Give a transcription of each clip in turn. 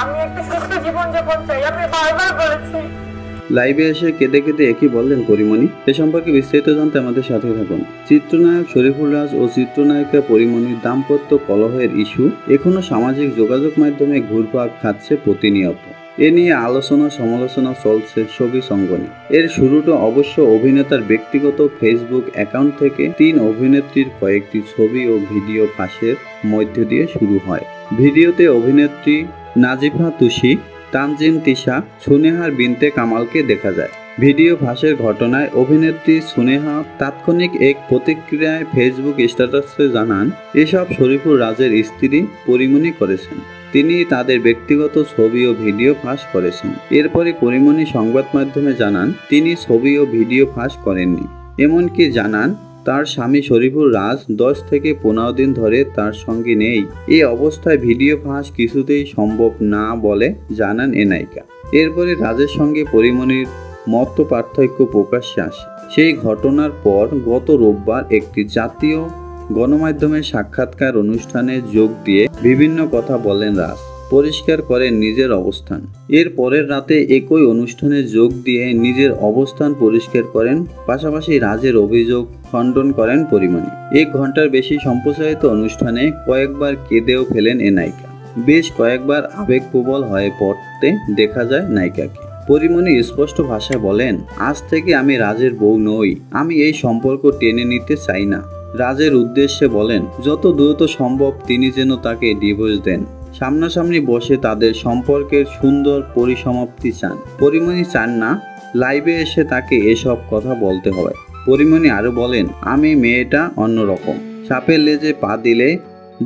আমি একটা সুস্থ জীবন যাপন চাই, আমি বারবার বলেছি। লাইভে এসে কেঁদে কেঁদে একই বললেন পরিমণি। এ সম্পর্কে বিস্তারিত জানতে আমাদের সাথে থাকুন। চিত্রনায়ক শরীফুল রাজ ও চিত্রনায়িকা পরিমণির দাম্পত্য কলহের ইস্যু এখনও সামাজিক যোগাযোগ মাধ্যমে ঘুরপাক খাচ্ছে প্রতিনিয়ত। এ নিয়ে আলোচনা সমালোচনা চলছে ছবি সঙ্গনে। এর শুরুটা অবশ্য অভিনেতার ব্যক্তিগত ফেসবুক অ্যাকাউন্ট থেকে। তিন অভিনেত্রীর কয়েকটি ছবি ও ভিডিও ফাঁসের মধ্য দিয়ে শুরু হয়। ভিডিওতে অভিনেত্রী নাজিফা তুষি তানজিম তিশা সুনেহার বিনতে কামালকে দেখা যায়। ভিডিও ফাঁসের ঘটনায় অভিনেত্রী সুনেহা তাৎক্ষণিক এক প্রতিক্রিয়ায় ফেসবুক স্ট্যাটাসে জানান, এসব শরীফুর রাজের স্ত্রী পরিমণি করেছেন। তিনি তাদের ব্যক্তিগত ছবি ও ভিডিও ফাঁস করেছেন। এরপরে পরিমণি সংবাদ মাধ্যমে জানান, তিনি ছবি ও ভিডিও ফাঁস করেননি। এমনকি জানান তার স্বামী শরীফুর রাজ দশ থেকে পনেরো দিন ধরে তার সঙ্গে নেই। এই অবস্থায় ভিডিও ফাঁস কিছুতেই সম্ভব না বলে জানান এ নায়িকা এরপরে রাজের সঙ্গে পরিমণির মত পার্থক্য প্রকাশ্যে আসে। সেই ঘটনার পর গত রোববার একটি জাতীয় গণমাধ্যমের সাক্ষাৎকার অনুষ্ঠানে যোগ দিয়ে বিভিন্ন কথা বলেন রাজ। পরিষ্কার করেন নিজের অবস্থান। এর পরের রাতে একই অনুষ্ঠানে যোগ দিয়ে নিজের অবস্থান পরিষ্কার করেন, পাশাপাশি রাজের অভিযোগ খণ্ডন করেন পরিমণি। এক ঘণ্টার বেশি সম্প্রসারিত অনুষ্ঠানে কয়েকবার কেঁদেও ফেলেন এ নায়িকা। বেশ কয়েকবার আবেগপ্রবল হয়ে পড়তে দেখা যায় নায়িকাকে। পরিমণি স্পষ্ট ভাষায় বলেন, আজ থেকে আমি রাজের বউ নই, আমি এই সম্পর্ক টেনে নিতে চাই না। রাজের উদ্দেশ্যে বলেন, যত দ্রুত সম্ভব তিনি যেন তাকে ডিভোর্স দেন। সামনাসামনি বসে তাদের সম্পর্কের সুন্দর পরিসমাপ্তি চান। পরিমণি চান না, লাইভে এসে তাকে এসব কথা বলতে হয়। পরিমণি আরও বলেন, আমি মেয়েটা অন্যরকম। সাপের লেজে পা দিলে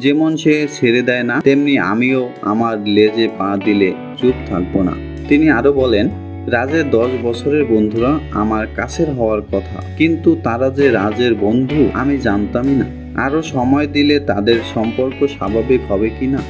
যেমন সে ছেড়ে দেয় না, তেমনি আমিও আমার লেজে পা দিলে চুপ থাকব না। তিনি আরও বলেন, রাজের দশ বছরের বন্ধুরা আমার কাছের হওয়ার কথা, কিন্তু তারা যে রাজের বন্ধু আমি জানতামই না। আরও সময় দিলে তাদের সম্পর্ক স্বাভাবিক হবে কি না?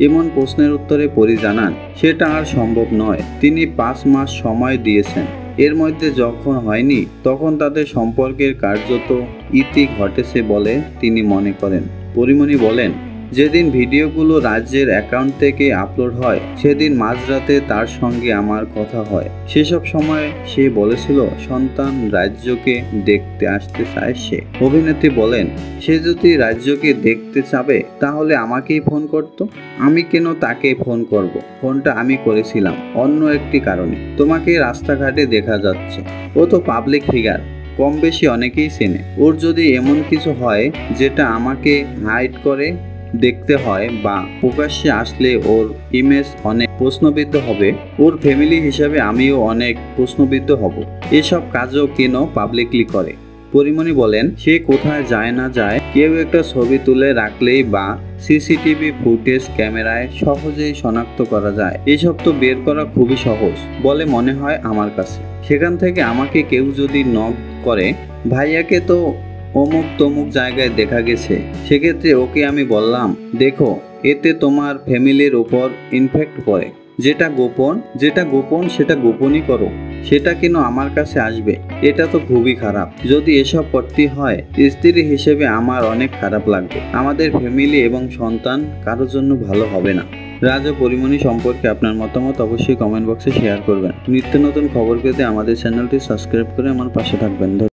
এমন প্রশ্নের উত্তরে পরি জানান, সেটা আর সম্ভব নয়। তিনি পাঁচ মাস সময় দিয়েছেন। এর মধ্যে যখন হয়নি, তখন তাদের সম্পর্কের কার্যত ইতি ঘটেছে বলে তিনি মনে করেন। পরিমণি বলেন যেদিন ভিডিওগুলো রাজ্যের অ্যাকাউন্ট থেকে আপলোড হয়, সেদিন মাঝরাতে তার সঙ্গে আমার কথা হয়। সেসব সময় সে বলেছিল, সন্তান রাজ্যকে দেখতে আসতে চায় সে। অভিনেত্রী বলেন, সে যদি রাজ্যকে দেখতে চাবে, তাহলে আমাকেই ফোন করত। আমি কেন তাকে ফোন করব? ফোনটা আমি করেছিলাম, অন্য একটি কারণে। তোমাকে রাস্তাঘাটে দেখা যাচ্ছে। ও তো পাবলিক ফিগার কম বেশি অনেকেই চেনে। ওর যদি এমন কিছু হয়, যেটা আমাকে হাইড করে দেখতে হয় বা প্রকাশ্যে আসলে ওর ইমেজ অনেক প্রশ্নবিদ্ধ হবে। ওর ফ্যামিলি হিসাবে আমিও অনেক প্রশ্নবিদ্ধ হব। এসব কাজও কেন পাবলিকলি করে? পরিমণি বলেন, সে কোথায় যায় না যায় কেউ একটা ছবি তুলে রাখলেই বা সিসিটিভি ফুটেজ ক্যামেরায় সহজেই শনাক্ত করা যায়। এসব তো বের করা খুবই সহজ, বলে মনে হয় আমার কাছে। সেখান থেকে আমাকে কেউ যদি নক করে, ভাইয়াকে তো অমুক তমুক জায়গায় দেখা গেছে। সেক্ষেত্রে ওকে আমি বললাম, দেখো, এতে তোমার ফ্যামিলির ওপর ইনফেক্ট পড়ে। যেটা গোপন যেটা গোপন, সেটা গোপনই করো। সেটা কেন আমার কাছে আসবে? এটা তো খুবই খারাপ। যদি এসব করতে হয়, স্ত্রী হিসেবে আমার অনেক খারাপ লাগবে। আমাদের ফ্যামিলি এবং সন্তান কারোর জন্য ভালো হবে না। রাজ পরিমণি সম্পর্কে আপনার মতামত অবশ্যই কমেন্ট বক্সে শেয়ার করবেন। নিত্য নতুন খবর পেতে আমাদের চ্যানেলটি সাবস্ক্রাইব করে আমার পাশে থাকবেন।